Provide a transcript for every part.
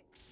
it.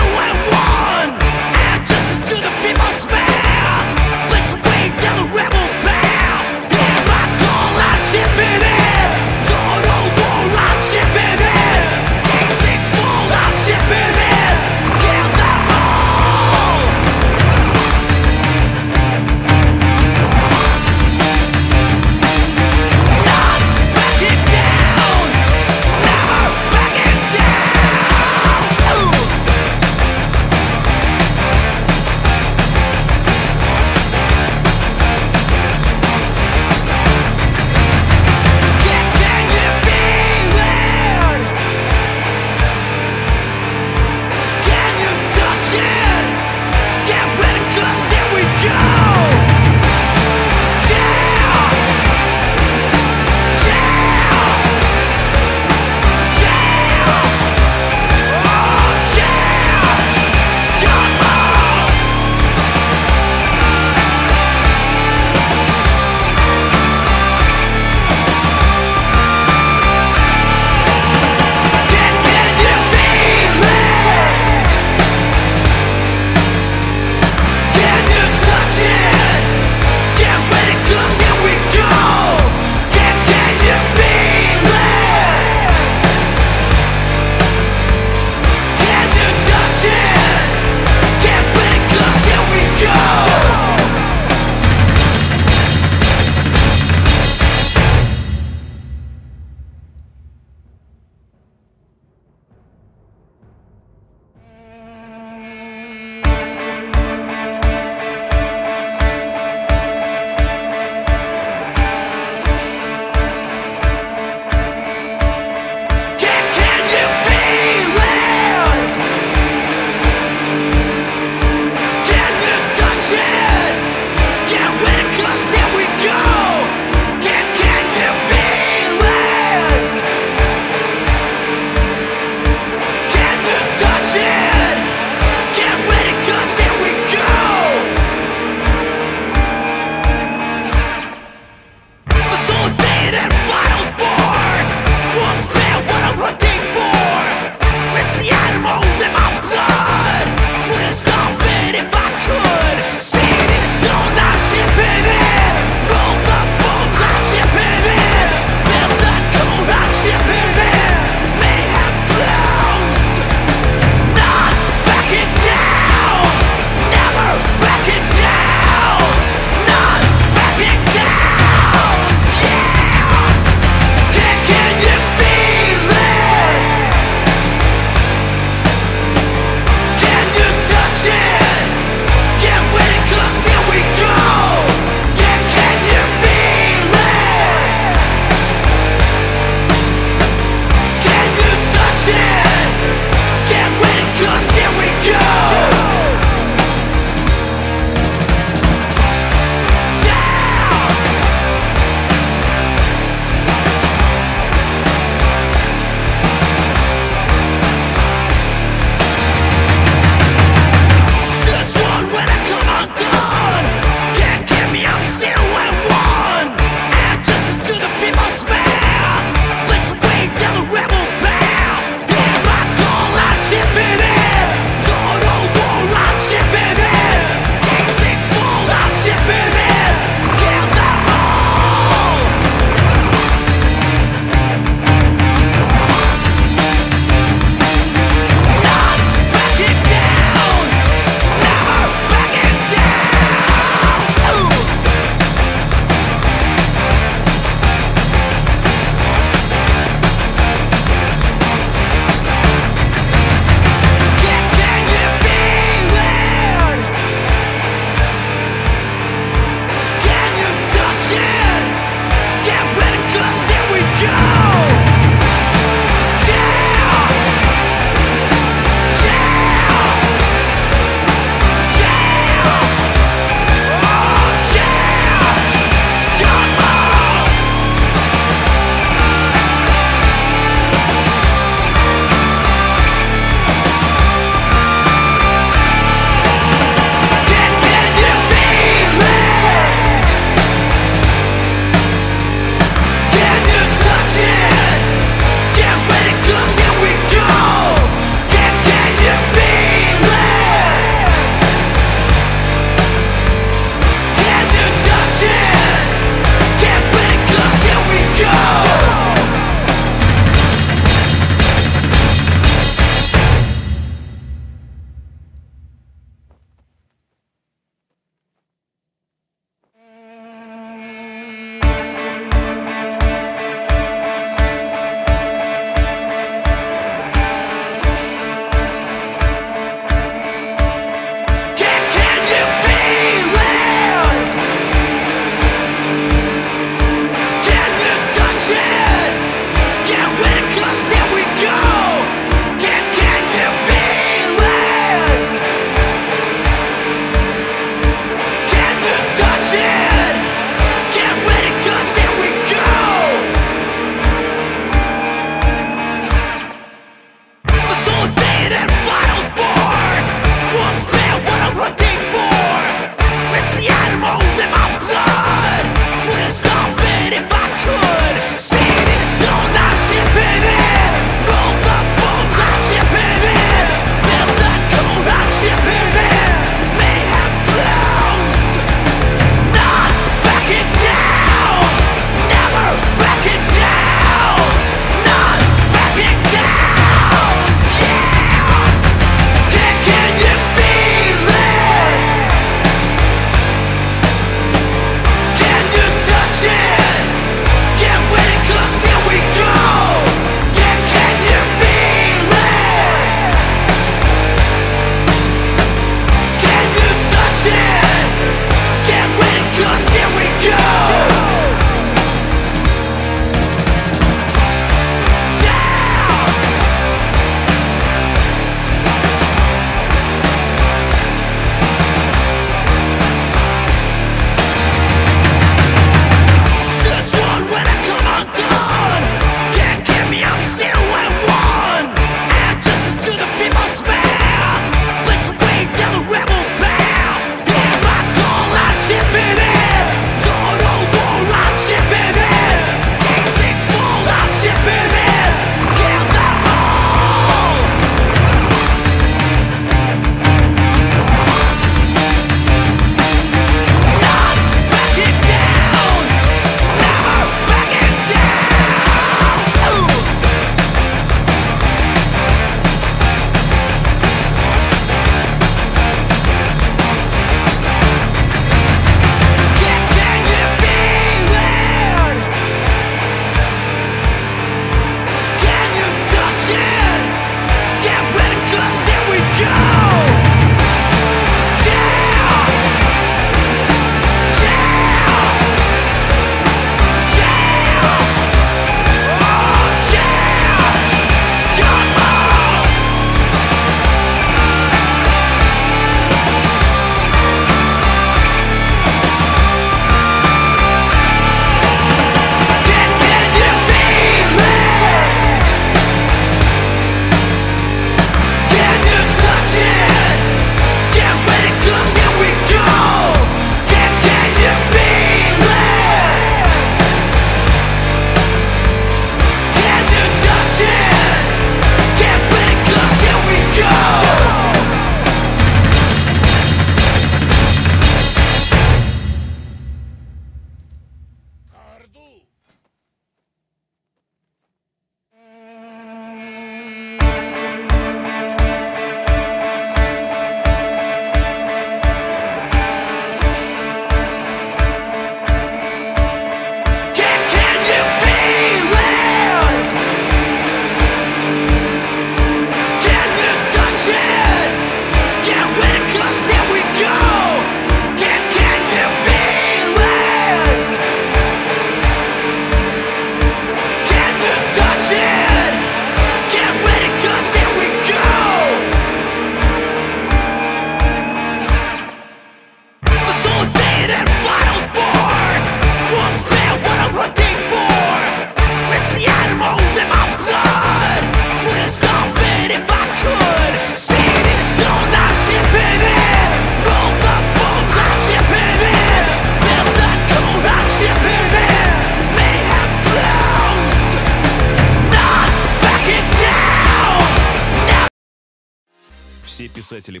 спасатели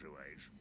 situation.